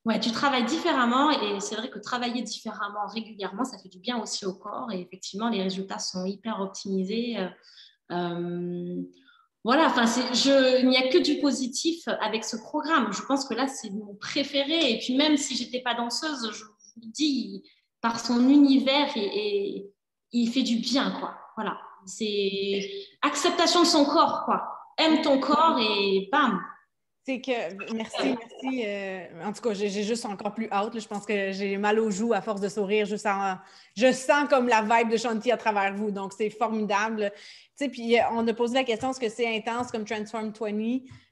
ouais, tu travailles différemment et c'est vrai que travailler différemment régulièrement, ça fait du bien aussi au corps et effectivement, les résultats sont hyper optimisés. Euh, euh, voilà, enfin, il n'y a que du positif avec ce programme. Je pense que là, c'est mon préféré. Et puis, même si j'étais pas danseuse, je vous dis, par son univers, et, il fait du bien, quoi. Voilà, c'est acceptation de son corps, quoi. Aime ton corps et bam, merci, merci. Euh, en tout cas, j'ai juste encore plus hâte. Je pense que j'ai mal aux joues à force de sourire. Je sens, je sens comme la vibe de Shanti à travers vous. Donc, c'est formidable. Puis euh, on a posé la question est-ce que c'est intense comme Transform 20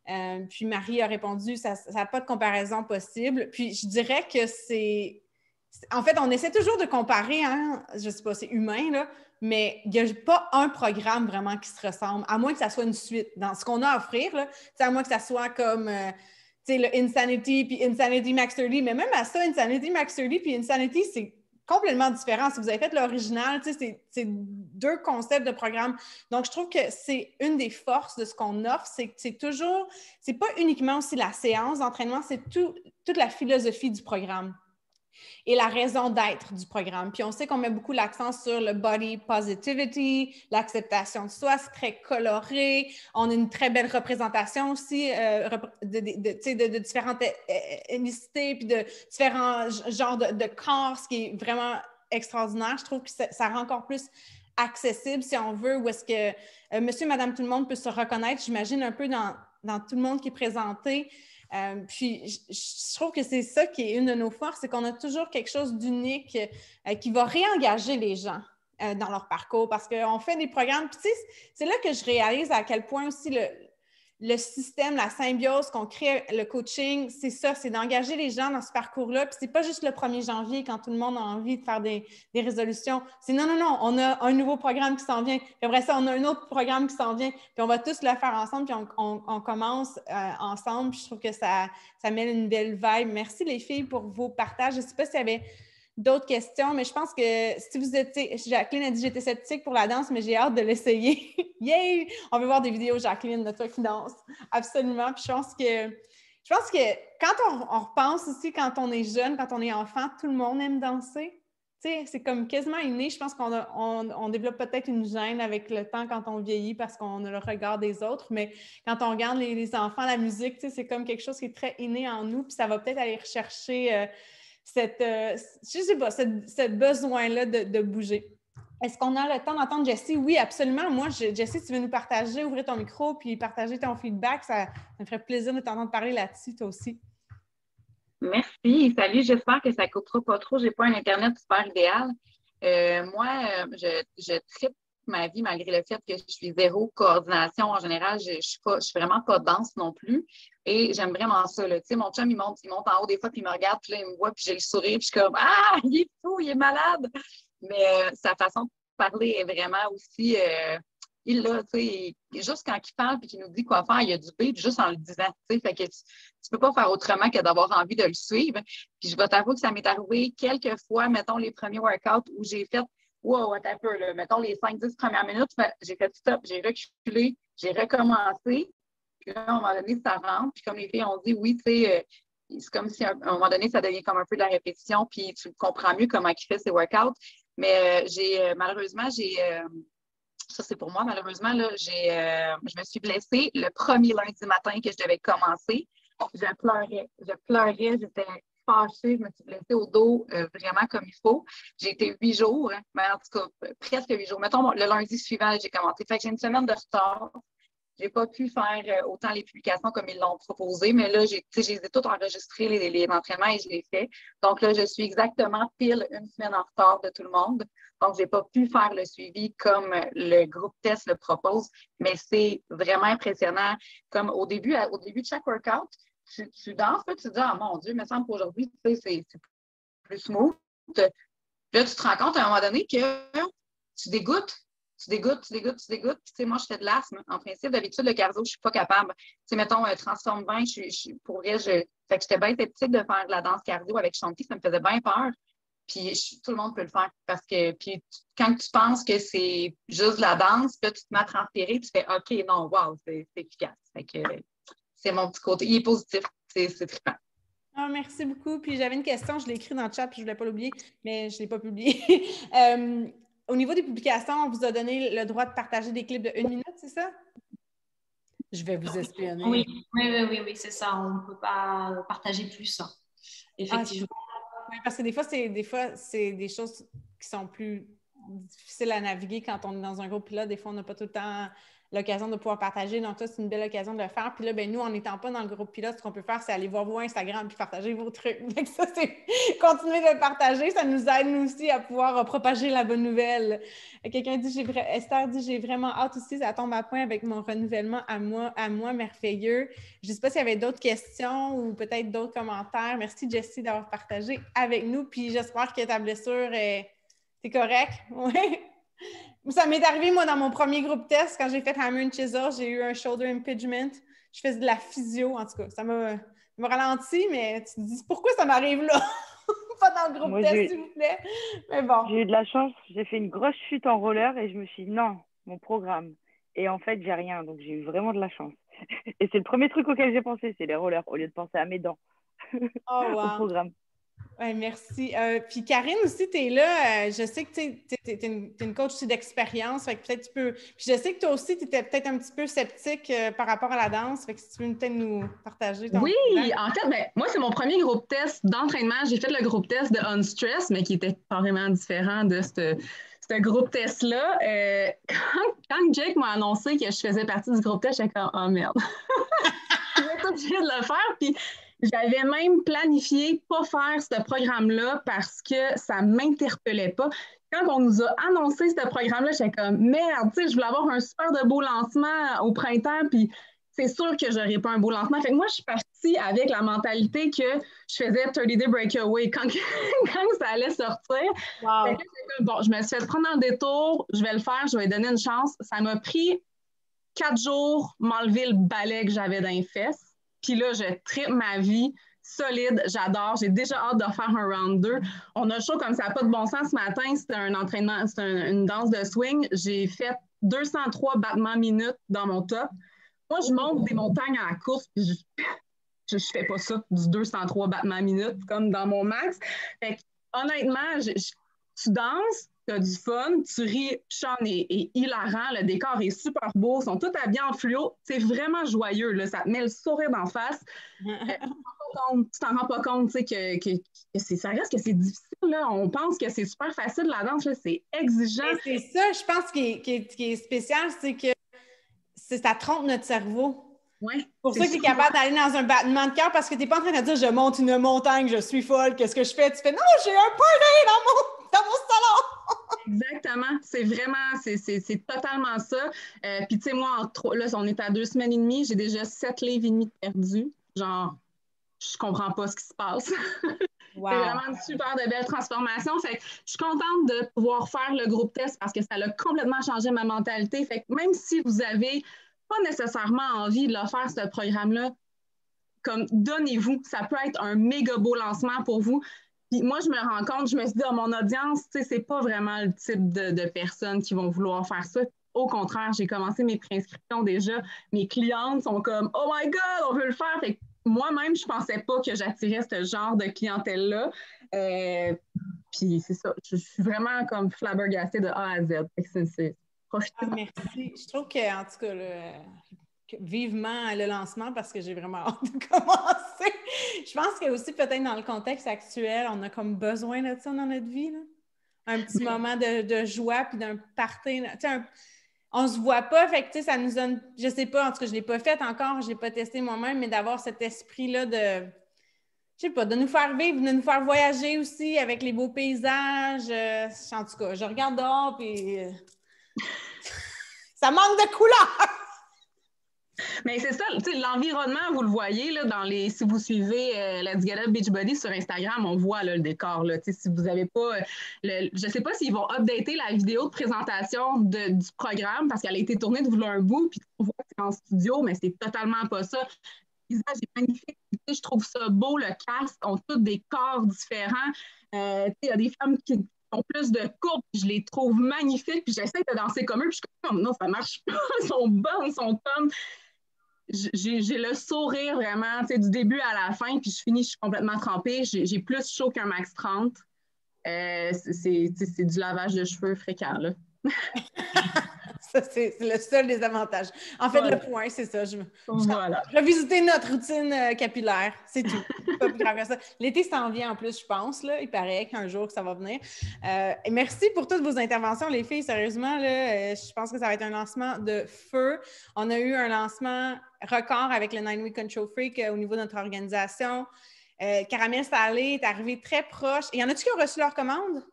euh, Puis Marie a répondu ça n'a pas de comparaison possible. Puis je dirais que c'est. En fait, on essaie toujours de comparer, hein? je ne sais pas, c'est humain, là, mais il n'y a pas un programme vraiment qui se ressemble, à moins que ça soit une suite. Dans ce qu'on a à offrir, là, à moins que ça soit comme euh, le Insanity puis Insanity Max 30, mais même à ça, Insanity Max 30 puis Insanity, c'est complètement différent. Si vous avez fait l'original, c'est deux concepts de programme. Donc, je trouve que c'est une des forces de ce qu'on offre, c'est que c'est toujours, c'est pas uniquement aussi la séance d'entraînement, c'est toute la philosophie du programme et la raison d'être du programme. Puis on sait qu'on met beaucoup l'accent sur le body positivity, l'acceptation de soi, c'est très coloré. On a une très belle représentation aussi euh, de, différentes ethnicités, puis de différents genres de, corps, ce qui est vraiment extraordinaire. Je trouve que ça, rend encore plus accessible, si on veut, où est-ce que euh, monsieur, madame, tout le monde peut se reconnaître, j'imagine, un peu dans tout le monde qui est présenté. Euh, puis, je, trouve que c'est ça qui est une de nos forces, c'est qu'on a toujours quelque chose d'unique euh, qui va réengager les gens euh, dans leur parcours parce qu'on fait des programmes. Puis, c'est là que je réalise à quel point aussi le, le système, la symbiose qu'on crée, le coaching, c'est ça, c'est d'engager les gens dans ce parcours-là. Puis c'est pas juste le 1er janvier quand tout le monde a envie de faire des, résolutions. C'est non, non, non, on a un nouveau programme qui s'en vient. Puis après ça, on a un autre programme qui s'en vient. Puis on va tous le faire ensemble, puis on, commence euh, ensemble. Puis je trouve que ça, ça met une belle vibe. Merci les filles pour vos partages. Je sais pas s'il y avait d'autres questions, mais je pense que si vous êtes, Jacqueline a dit j'étais sceptique pour la danse, mais j'ai hâte de l'essayer. Yay! On veut voir des vidéos, Jacqueline, de toi qui danse. Absolument. Puis je pense que je pense que quand on, repense aussi, quand on est jeune, quand on est enfant, tout le monde aime danser. C'est comme quasiment inné. Je pense qu'on on, développe peut-être une gêne avec le temps quand on vieillit parce qu'on a le regard des autres, mais quand on regarde les, enfants, la musique, c'est comme quelque chose qui est très inné en nous, puis ça va peut-être aller rechercher euh, cette, euh, je sais pas, ce besoin-là de, bouger. Est-ce qu'on a le temps d'entendre Jessie? Oui, absolument. Moi, Jessie, tu veux nous partager, ouvrir ton micro puis partager ton feedback. Ça, me ferait plaisir de t'entendre parler là-dessus, toi aussi. Merci. Salut. J'espère que ça ne coupera pas trop. Je n'ai pas un Internet super idéal. Euh, moi, euh, je, je tripe ma vie malgré le fait que je suis zéro coordination. En général, je ne suis, suis vraiment pas dense non plus. Et j'aime vraiment ça. Là. Tu mon chum, il monte, il monte en haut des fois, puis il me regarde, puis là, il me voit, puis j'ai le sourire, puis je suis comme Ah, il est fou, il est malade. Mais euh, sa façon de parler est vraiment aussi. Euh, il l'a, tu sais, juste quand il parle puis qu'il nous dit quoi faire, il y a du beat juste en le disant, tu sais, fait que tu, ne peux pas faire autrement que d'avoir envie de le suivre. Puis je vais t'avouer que ça m'est arrivé quelques fois, mettons, les premiers workouts où j'ai fait wow, attends un peu, là, mettons les 5-10 premières minutes, j'ai fait stop, j'ai reculé, j'ai recommencé. Puis là, à un moment donné, ça rentre. Puis comme les filles ont dit, oui, tu sais, euh, c'est comme si à un moment donné, ça devient comme un peu de la répétition, puis tu comprends mieux comment il fait ses workouts. Mais euh, j'ai euh, malheureusement, j'ai ça c'est pour moi, malheureusement, là, j'ai je me suis blessée le premier lundi matin que je devais commencer. Je pleurais. Je pleurais, j'étais fâchée, je me suis blessée au dos vraiment comme il faut. J'ai été huit jours, hein, mais en tout cas, presque huit jours. Mettons, le lundi suivant, j'ai commencé. Fait que j'ai une semaine de retard. Je n'ai pas pu faire euh, autant les publications comme ils l'ont proposé, mais là, j'ai, je les ai toutes enregistrées, les, entraînements, et je les ai fait. Donc là, je suis exactement pile une semaine en retard de tout le monde. Donc, je n'ai pas pu faire le suivi comme le groupe test le propose, mais c'est vraiment impressionnant. Comme au début, au début de chaque workout, tu, tu danses, tu te dis, ah mon Dieu, il me semble qu'aujourd'hui, c'est plus smooth. Là, tu te rends compte à un moment donné que tu dégoûtes, tu dégoûtes, tu dégoûtes, tu dégoûtes. tu sais, moi, je fais de l'asthme. En principe, d'habitude, le cardio, je ne suis pas capable. Tu sais, mettons, un transforme 20, je, je, pour vrai, je, fait que j'étais bien sceptique de faire de la danse cardio avec Shanti, ça me faisait bien peur. Puis tout le monde peut le faire parce que puis quand tu penses que c'est juste de la danse, là, tu te mets à transpirer, tu fais OK, non, wow, c'est efficace. Fait que c'est mon petit côté. Il est positif. C'est trippant. Ah, merci beaucoup. Puis j'avais une question, je l'ai écrit dans le chat, puis je ne voulais pas l'oublier, mais je ne l'ai pas publié. Euh, au niveau des publications, on vous a donné le droit de partager des clips de une minute, c'est ça? Je vais vous espionner. Oui, oui, oui, oui, c'est ça. On ne peut pas partager plus. Hein. Effectivement. oui, parce que des fois, c'est des fois, c'est des choses qui sont plus difficiles à naviguer quand on est dans un groupe là. Des fois, on n'a pas tout le temps l'occasion de pouvoir partager. Donc, ça, c'est une belle occasion de le faire. Puis là, ben, nous, en n'étant pas dans le groupe pilote, ce qu'on peut faire, c'est aller voir vos Instagram puis partager vos trucs. Donc, ça, c'est continuer de partager. Ça nous aide, nous aussi, à pouvoir euh, propager la bonne nouvelle. Quelqu'un dit, j'ai Esther dit, j'ai vraiment hâte aussi, ça tombe à point avec mon renouvellement à moi, à moi merveilleux. Je ne sais pas s'il y avait d'autres questions ou peut-être d'autres commentaires. Merci, Jessie, d'avoir partagé avec nous. Puis j'espère que ta blessure est, est correcte. Oui. Ça m'est arrivé, moi, dans mon premier groupe test, quand j'ai fait Hammer and Chisel, j'ai eu un shoulder impingement. Je faisais de la physio, en tout cas. Ça m'a ralenti, mais tu te dis pourquoi ça m'arrive là? pas dans le groupe test, s'il vous plaît. Mais bon. J'ai eu de la chance. J'ai fait une grosse chute en roller et je me suis dit non, mon programme. Et en fait, j'ai rien. Donc, j'ai eu vraiment de la chance. Et c'est le premier truc auquel j'ai pensé, c'est les rollers, au lieu de penser à mes dents. Oh, wow. au programme. Ouais, merci. Euh, puis Karine aussi, tu es là. Euh, je sais que tu es, une, coach aussi d'expérience. Fait que peut-être tu peux. Puis je sais que toi aussi, tu étais peut-être un petit peu sceptique euh, par rapport à la danse. Fait que si tu veux peut-être nous partager ton. Oui, en fait, ben, moi, c'est mon premier groupe test d'entraînement. J'ai fait le groupe test de Unstress, mais qui était carrément différent de ce groupe test-là. quand, quand, Jake m'a annoncé que je faisais partie du groupe test, j'étais comme, oh merde. je vais tout de le faire. Puis j'avais même planifié pas faire ce programme-là parce que ça m'interpellait pas. Quand on nous a annoncé ce programme-là, j'étais comme merde, tu sais, je voulais avoir un super de beau lancement au printemps, puis c'est sûr que j'aurais pas un beau lancement. Fait que moi, je suis partie avec la mentalité que je faisais 30 Day Breakaway quand, quand ça allait sortir. bon, je me suis fait prendre un détour, je vais le faire, je vais donner une chance. Ça m'a pris quatre jours m'enlever le balai que j'avais dans les fesses. Puis là, je tripe ma vie solide, j'adore. J'ai déjà hâte de faire un round 2. On a chaud comme ça, pas de bon sens. Ce matin, c'était un entraînement, c'était une danse de swing. J'ai fait 203 battements minutes dans mon top. Moi, je monte des montagnes à la course, puis je, fais pas ça, du 203 battements minutes, comme dans mon max. Fait honnêtement, tu danses, tu as du fun, tu ris, Sean est, hilarant, le décor est super beau, ils sont tous habillés en fluo, c'est vraiment joyeux, là, ça te met le sourire d'en face. Euh, tu t'en rends pas compte, tu sais, que, que, ça reste que c'est difficile, là. On pense que c'est super facile, la danse, c'est exigeant. C'est ça, je pense, qui est, qui est, spécial, c'est que ça trompe notre cerveau. Ouais, pour ça que tu es capable d'aller dans un battement de cœur parce que tu n'es pas en train de dire je monte une montagne, je suis folle, qu'est-ce que je fais? Tu fais non, j'ai un party dans mon, dans mon salon! Exactement. C'est vraiment, c'est totalement ça. Euh, puis, tu sais, moi, en là, on est à deux semaines et demie, j'ai déjà sept livres et demi perdus. Genre, je comprends pas ce qui se passe. c'est vraiment une super de belle transformation. Fait je suis contente de pouvoir faire le groupe test parce que ça a complètement changé ma mentalité. Fait que même si vous avez pas nécessairement envie de le faire, ce programme-là, comme donnez-vous. Ça peut être un méga beau lancement pour vous. Puis moi, je me rends compte, je me suis dit, à mon audience, c'est pas vraiment le type de, personnes qui vont vouloir faire ça. Au contraire, j'ai commencé mes préinscriptions déjà. Mes clientes sont comme, oh my God, on veut le faire. Fait moi-même, je pensais pas que j'attirais ce genre de clientèle-là. Euh, puis c'est ça, je, suis vraiment comme flabbergastée de A à Z. C'est, ah, merci. Je trouve que, en tout cas, vivement le lancement parce que j'ai vraiment hâte de commencer. Je pense que aussi peut-être dans le contexte actuel, on a comme besoin de ça dans notre vie. Un petit moment de, joie puis d'un party. On on se voit pas, fait que ça nous donne, je sais pas, en tout cas, je l'ai pas fait encore, je l'ai pas testé moi-même, mais d'avoir cet esprit-là de, je sais pas, de nous faire vivre, de nous faire voyager aussi avec les beaux paysages. Euh, en tout cas, je regarde dehors puis euh, ça manque de couleurs. Mais c'est ça, l'environnement, vous le voyez, là, dans les, si vous suivez euh, Get Up Beachbody sur Instagram, on voit le décor. Là, si vous n'avez pas, le, je ne sais pas s'ils vont updater la vidéo de présentation du programme parce qu'elle a été tournée de un bout, puis on voit que c'est en studio, mais c'est totalement pas ça. Le paysage est magnifique. Je trouve ça beau, le cast, ont tous des corps différents. Euh, il y a des femmes qui, ont plus de courbes, je les trouve magnifiques, puis j'essaie de danser comme eux, puis je comme non, ça marche pas, elles sont bonnes, elles sont bonnes j'ai le sourire vraiment, du début à la fin, puis je finis, je suis complètement trempée. J'ai plus chaud qu'un max 30. Euh, c'est du lavage de cheveux fréquent, là. ça, c'est le seul des avantages. En fait, le point, c'est ça. Je, voilà. revisiter notre routine euh, capillaire, c'est tout. L'été s'en vient en plus, je pense. Là. Il paraît qu'un jour que ça va venir. Euh, et merci pour toutes vos interventions, les filles. Sérieusement, là, je pense que ça va être un lancement de feu. On a eu un lancement record avec le Nine Week Control Freak au niveau de notre organisation. Caramel Salé est arrivé très proche. Et y en a-tu qui ont reçu leur commande?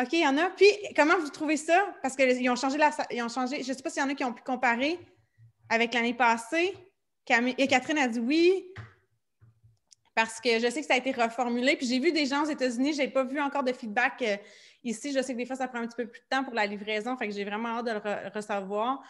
OK, il y en a. Puis, comment vous trouvez ça? Parce qu'ils ont changé la. Ils ont changé. Je ne sais pas s'il y en a qui ont pu comparer avec l'année passée. Et Catherine a dit oui. Parce que je sais que ça a été reformulé. Puis j'ai vu des gens aux États-Unis, je n'ai pas vu encore de feedback euh, ici. Je sais que des fois, ça prend un petit peu plus de temps pour la livraison. Fait j'ai vraiment hâte de le recevoir.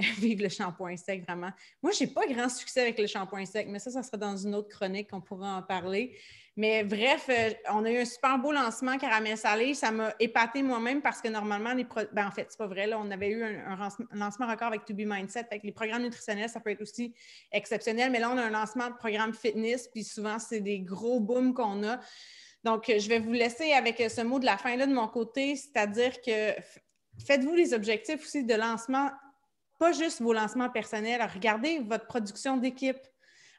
vive le shampoing sec, vraiment. Moi, je n'ai pas grand succès avec le shampoing sec, mais ça, ça sera dans une autre chronique qu'on pourra en parler. Mais bref, euh, on a eu un super beau lancement caramel salé. Ça m'a épaté moi-même parce que normalement, les ben, en fait, c'est pas vrai. Là, on avait eu un, lancement record avec To Be Mindset. Avec les programmes nutritionnels, ça peut être aussi exceptionnel. Mais là, on a un lancement de programme fitness, puis souvent, c'est des gros booms qu'on a. Donc, je vais vous laisser avec ce mot de la fin là de mon côté, c'est-à-dire que faites-vous les objectifs aussi de lancement, pas juste vos lancements personnels. Regardez votre production d'équipe.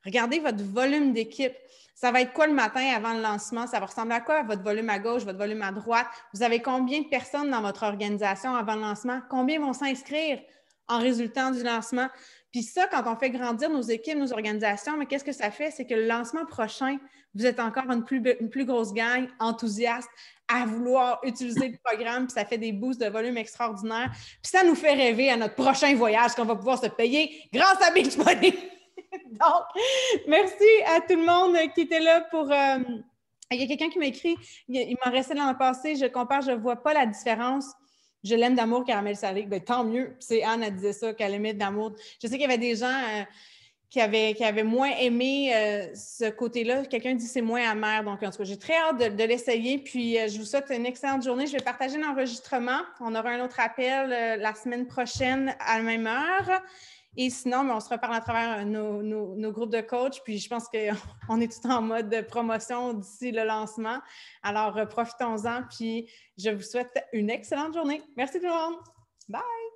Regardez votre volume d'équipe. Ça va être quoi le matin avant le lancement? Ça va ressembler à quoi? Votre volume à gauche, votre volume à droite? Vous avez combien de personnes dans votre organisation avant le lancement? Combien vont s'inscrire en résultant du lancement? Puis ça, quand on fait grandir nos équipes, nos organisations, mais qu'est-ce que ça fait? C'est que le lancement prochain, vous êtes encore une plus, une plus grosse gang enthousiaste à vouloir utiliser le programme, puis ça fait des boosts de volume extraordinaires. Puis ça nous fait rêver à notre prochain voyage qu'on va pouvoir se payer grâce à Beachbody. Donc, merci à tout le monde qui était là pour. Euh, il y a quelqu'un qui m'a écrit il, resté dans le passé, je compare, je ne vois pas la différence. Je l'aime d'amour, caramel salé. Ben, tant mieux. C'est Anne, elle disait ça, qu'elle aimait d'amour. Je sais qu'il y avait des gens euh, qui, avaient moins aimé euh, ce côté-là. Quelqu'un dit c'est moins amer. Donc, en tout cas, j'ai très hâte de, l'essayer. Puis, je vous souhaite une excellente journée. Je vais partager l'enregistrement. On aura un autre appel la semaine prochaine à la même heure. Et sinon, on se reparle à travers nos, groupes de coach. Puis je pense qu'on est tout en mode de promotion d'ici le lancement. Alors, euh, profitons-en. Puis je vous souhaite une excellente journée. Merci tout le monde. Bye!